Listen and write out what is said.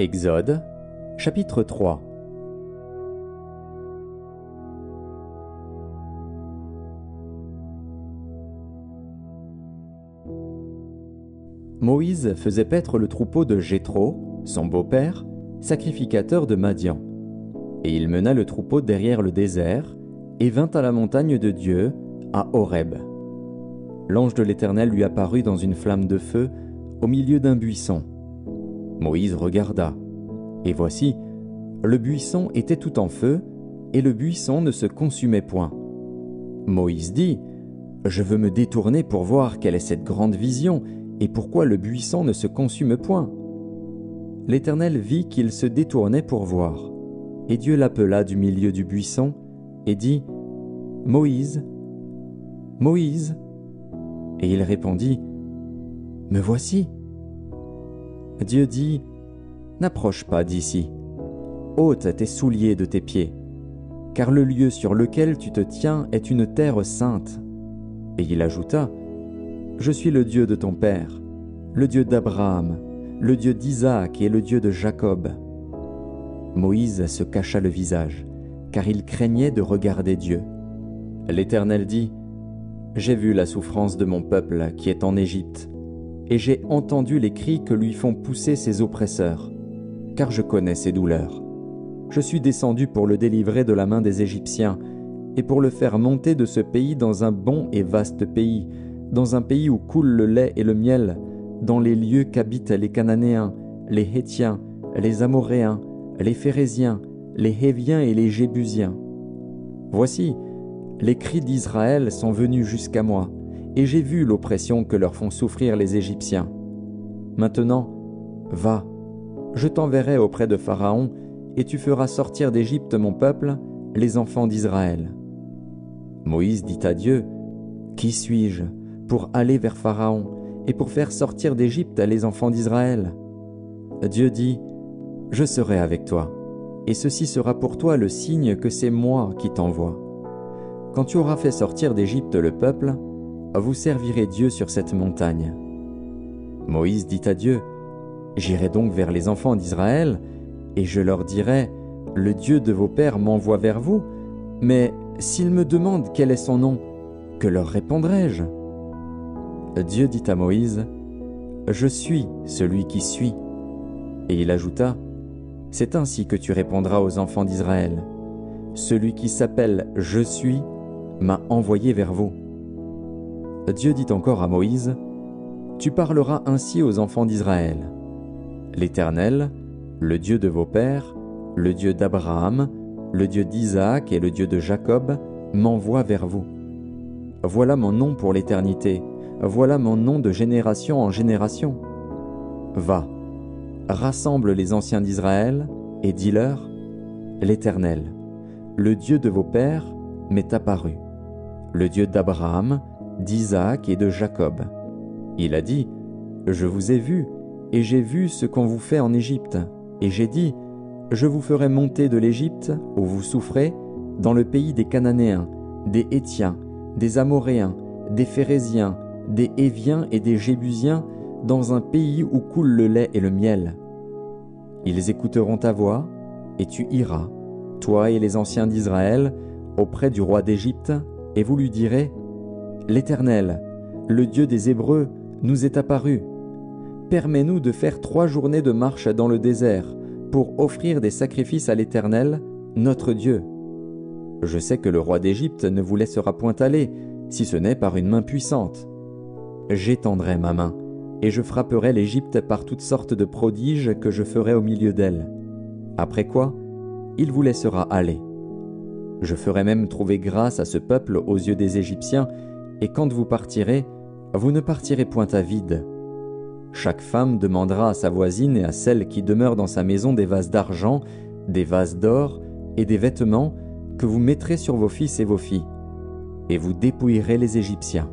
Exode, chapitre 3 Moïse faisait paître le troupeau de Jéthro, son beau-père, sacrificateur de Madian. Et il mena le troupeau derrière le désert, et vint à la montagne de Dieu, à Horeb. L'ange de l'Éternel lui apparut dans une flamme de feu, au milieu d'un buisson. Moïse regarda, et voici, le buisson était tout en feu, et le buisson ne se consumait point. Moïse dit, Je veux me détourner pour voir quelle est cette grande vision, et pourquoi le buisson ne se consume point L'Éternel vit qu'il se détournait pour voir, et Dieu l'appela du milieu du buisson, et dit, Moïse, Moïse. Et il répondit, Me voici. Dieu dit, N'approche pas d'ici, ôte tes souliers de tes pieds, car le lieu sur lequel tu te tiens est une terre sainte. Et il ajouta, Je suis le Dieu de ton Père, le Dieu d'Abraham, le Dieu d'Isaac et le Dieu de Jacob. Moïse se cacha le visage, car il craignait de regarder Dieu. L'Éternel dit, J'ai vu la souffrance de mon peuple qui est en Égypte, et j'ai entendu les cris que lui font pousser ses oppresseurs, car je connais ses douleurs. Je suis descendu pour le délivrer de la main des Égyptiens, et pour le faire monter de ce pays dans un bon et vaste pays, dans un pays où coule le lait et le miel, dans les lieux qu'habitent les Cananéens, les Hétiens, les Amoréens, les Phérésiens, les Héviens et les Jébusiens. Voici, les cris d'Israël sont venus jusqu'à moi, et j'ai vu l'oppression que leur font souffrir les Égyptiens. Maintenant, va, je t'enverrai auprès de Pharaon, et tu feras sortir d'Égypte mon peuple, les enfants d'Israël. Moïse dit à Dieu, Qui suis-je pour aller vers Pharaon et pour faire sortir d'Égypte les enfants d'Israël? Dieu dit, Je serai avec toi, et ceci sera pour toi le signe que c'est moi qui t'envoie. Quand tu auras fait sortir d'Égypte le peuple, vous servirez Dieu sur cette montagne. Moïse dit à Dieu, J'irai donc vers les enfants d'Israël, et je leur dirai, Le Dieu de vos pères m'envoie vers vous, mais s'ils me demandent quel est son nom, que leur répondrai-je? Dieu dit à Moïse, Je suis celui qui suis. Et il ajouta, C'est ainsi que tu répondras aux enfants d'Israël. Celui qui s'appelle Je suis m'a envoyé vers vous. Dieu dit encore à Moïse, Tu parleras ainsi aux enfants d'Israël. L'Éternel, le Dieu de vos pères, le Dieu d'Abraham, le Dieu d'Isaac et le Dieu de Jacob, m'envoie vers vous. Voilà mon nom pour l'éternité, voilà mon nom de génération en génération. Va, rassemble les anciens d'Israël, et dis-leur, L'Éternel, le Dieu de vos pères, m'est apparu, le Dieu d'Abraham, d'Isaac et de Jacob. Il a dit, Je vous ai vu, et j'ai vu ce qu'on vous fait en Égypte, et j'ai dit, Je vous ferai monter de l'Égypte, où vous souffrez, dans le pays des Cananéens, des Hétiens, des Amoréens, des Phérésiens, des Héviens et des Jébusiens, dans un pays où coule le lait et le miel. Ils écouteront ta voix, et tu iras, toi et les anciens d'Israël, auprès du roi d'Égypte, et vous lui direz, L'Éternel, le Dieu des Hébreux, nous est apparu. Permets-nous de faire trois journées de marche dans le désert pour offrir des sacrifices à l'Éternel, notre Dieu. Je sais que le roi d'Égypte ne vous laissera point aller, si ce n'est par une main puissante. J'étendrai ma main, et je frapperai l'Égypte par toutes sortes de prodiges que je ferai au milieu d'elle. Après quoi, il vous laissera aller. Je ferai même trouver grâce à ce peuple aux yeux des Égyptiens, et quand vous partirez, vous ne partirez point à vide. Chaque femme demandera à sa voisine et à celle qui demeure dans sa maison des vases d'argent, des vases d'or et des vêtements que vous mettrez sur vos fils et vos filles, et vous dépouillerez les Égyptiens.